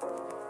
Tchau.